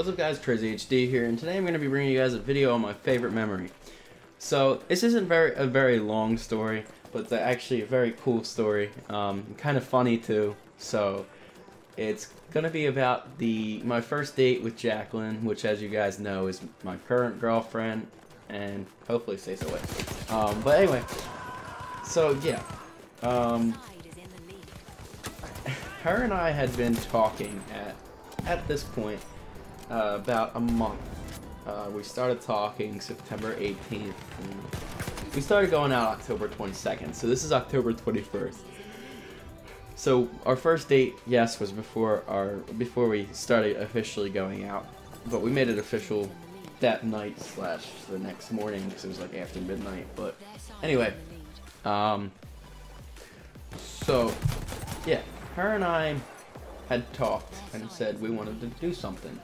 What's up guys, CraZi HD here, and today I'm going to be bringing you guys a video on my favorite memory. So, this isn't very a very long story, but it's actually a very cool story, um, kind of funny too, so it's going to be about the my first date with Jacqueline, which as you guys know is my current girlfriend, and hopefully stays that way. Um, but anyway, so yeah, um, her and I had been talking at at this point uh, about a month. Uh, we started talking September 18th. we started going out October 22nd. So this is October 21st. So our first date, yes, was before our before we started officially going out, but we made it official that night slash the next morning because it was like after midnight. But anyway, um, so yeah, her and I had talked and said we wanted to do something.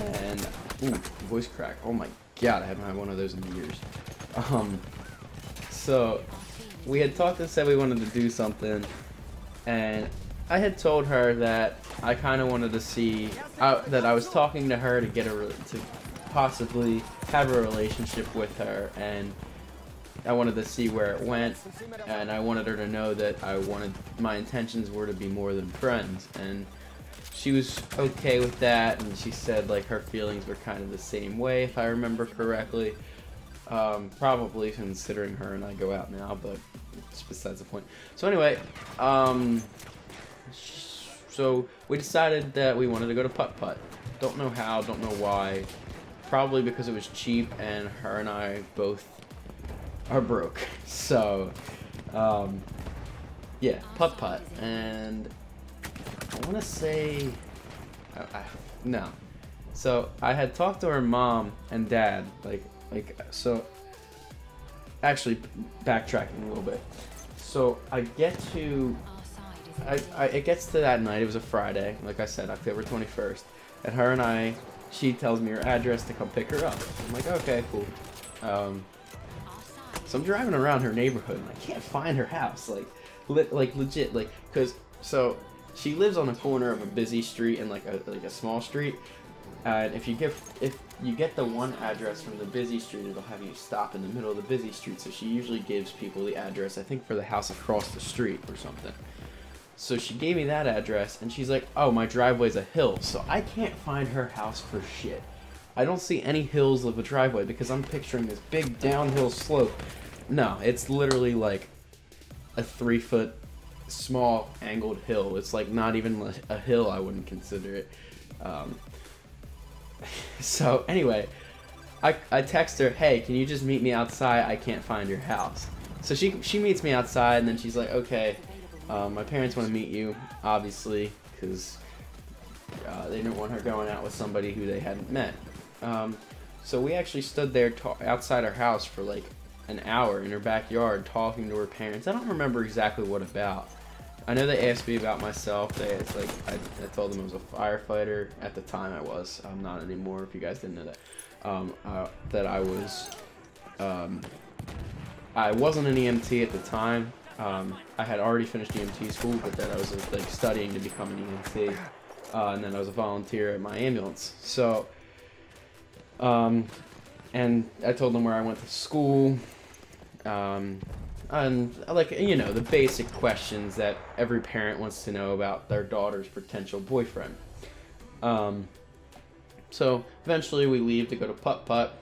And, ooh, voice crack. Oh my god, I haven't had one of those in years. Um, so, we had talked and said we wanted to do something, and I had told her that I kind of wanted to see, uh, that I was talking to her to get a, to possibly have a relationship with her, and I wanted to see where it went, and I wanted her to know that I wanted, my intentions were to be more than friends, and she was okay with that, and she said like her feelings were kind of the same way, if I remember correctly. Um, probably considering her and I go out now, but it's besides the point. So anyway, um, so we decided that we wanted to go to Putt Putt. Don't know how, don't know why. Probably because it was cheap and her and I both are broke. So, um, yeah, Putt Putt. And want to say, I, no. So I had talked to her mom and dad, like, like so. Actually, backtracking a little bit. So I get to, I, I it gets to that night. It was a Friday, like I said, October twenty first, and her and I, she tells me her address to come pick her up. I'm like, okay, cool. Um, so I'm driving around her neighborhood and I can't find her house, like, le like legit, like, cause so she lives on the corner of a busy street and like a like a small street. And if you get if you get the one address from the busy street, it'll have you stop in the middle of the busy street. So she usually gives people the address, I think, for the house across the street or something. So she gave me that address, and she's like, "Oh, my driveway's a hill, so I can't find her house for shit. I don't see any hills of a driveway because I'm picturing this big downhill slope. No, it's literally like a three foot small angled hill. It's like not even a hill. I wouldn't consider it. Um, so anyway, I, I text her, hey, can you just meet me outside? I can't find your house. So she she meets me outside, and then she's like, okay, um, my parents want to meet you, obviously, because uh, they didn't want her going out with somebody who they hadn't met. Um, so we actually stood there outside our house for like an hour in her backyard talking to her parents. I don't remember exactly what about. I know they asked me about myself. They it's like I, I, told them I was a firefighter at the time. I was. I'm not anymore. If you guys didn't know that, um, uh, that I was. Um, I wasn't an EMT at the time. Um, I had already finished EMT school, but then I was like studying to become an EMT, uh, and then I was a volunteer at my ambulance. So, um, and I told them where I went to school. Um, and like you know the basic questions that every parent wants to know about their daughter's potential boyfriend. Um, so eventually we leave to go to putt putt,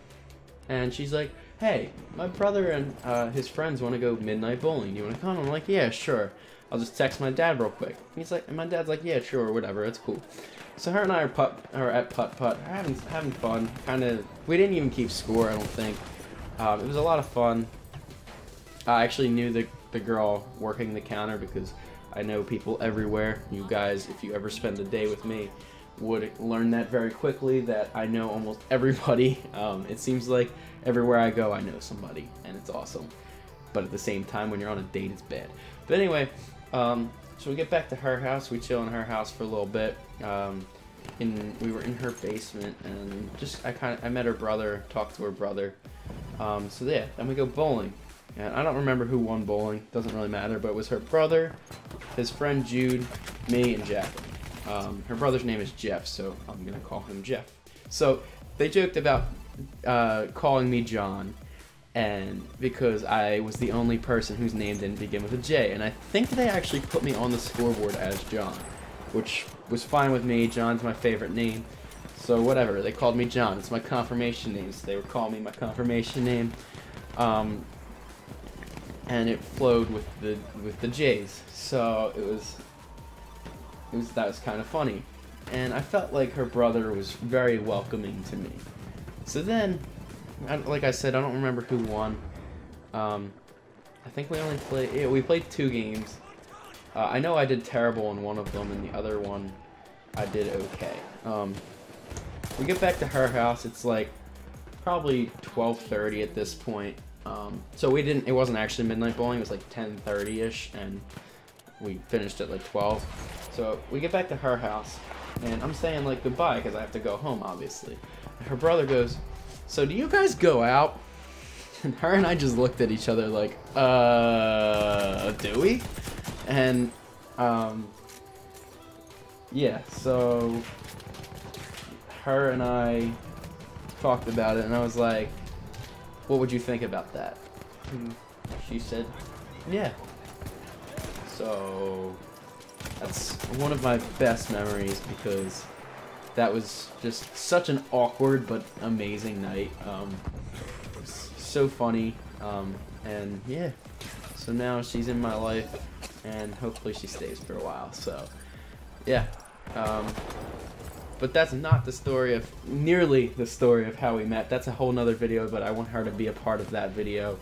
and she's like, "Hey, my brother and uh, his friends want to go midnight bowling. Do you want to come?" I'm like, "Yeah, sure." I'll just text my dad real quick. He's like, and my dad's like, "Yeah, sure, whatever, it's cool." So her and I are putt are at putt putt, having having fun. Kind of, we didn't even keep score. I don't think. Um, it was a lot of fun. I actually knew the, the girl working the counter because I know people everywhere. You guys, if you ever spend a day with me, would learn that very quickly that I know almost everybody. Um, it seems like everywhere I go, I know somebody, and it's awesome. But at the same time, when you're on a date, it's bad. But anyway, um, so we get back to her house. We chill in her house for a little bit. Um, in we were in her basement, and just I kind of I met her brother, talked to her brother. Um, so yeah, then we go bowling. And I don't remember who won bowling. Doesn't really matter. But it was her brother, his friend Jude, me, and Jack. Um, her brother's name is Jeff, so I'm going to call him Jeff. So they joked about uh, calling me John, and because I was the only person whose name didn't begin with a J, and I think they actually put me on the scoreboard as John, which was fine with me. John's my favorite name, so whatever. They called me John. It's my confirmation name, so they would call me my confirmation name. Um, and it flowed with the with the J's, so it was it was that was kind of funny, and I felt like her brother was very welcoming to me. So then, I, like I said, I don't remember who won. Um, I think we only played yeah, we played two games. Uh, I know I did terrible in one of them, and the other one I did okay. Um, we get back to her house. It's like probably 12:30 at this point. Um, so we didn't. It wasn't actually midnight bowling. It was like 10:30 ish, and we finished at like 12. So we get back to her house, and I'm saying like goodbye because I have to go home, obviously. And her brother goes, "So do you guys go out?" And her and I just looked at each other like, "Uh, do we?" And um, yeah. So her and I talked about it, and I was like, "What would you think about that?" And she said, "Yeah." So that's one of my best memories because that was just such an awkward but amazing night. Um, so funny, um, and yeah. So now she's in my life, and hopefully she stays for a while. So, yeah. Um, but that's not the story of nearly the story of how we met. That's a whole nother video, but I want her to be a part of that video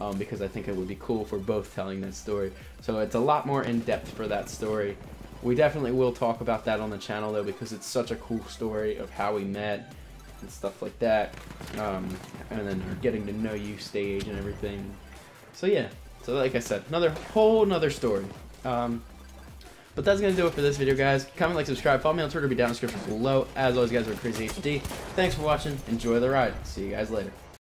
um, because I think it would be cool for both telling that story. So it's a lot more in depth for that story. We definitely will talk about that on the channel though because it's such a cool story of how we met and stuff like that. Um, and then our getting to know you stage and everything. So yeah, so like I said, another whole another story. Um, but that's going to do it for this video, guys. Comment, like, subscribe, follow me on Twitter, be down in the description below. As always, guys, we're CraZi HD. Thanks for watching. Enjoy the ride. See you guys later.